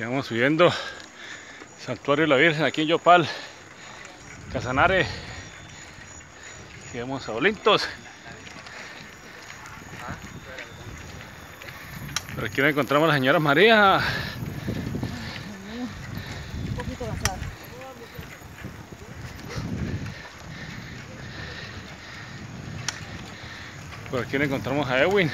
Y vamos subiendo Santuario de la Virgen aquí en Yopal, Casanare. llegamos a Olintos. Por aquí nos encontramos a la señora María. Por aquí nos encontramos a Edwin.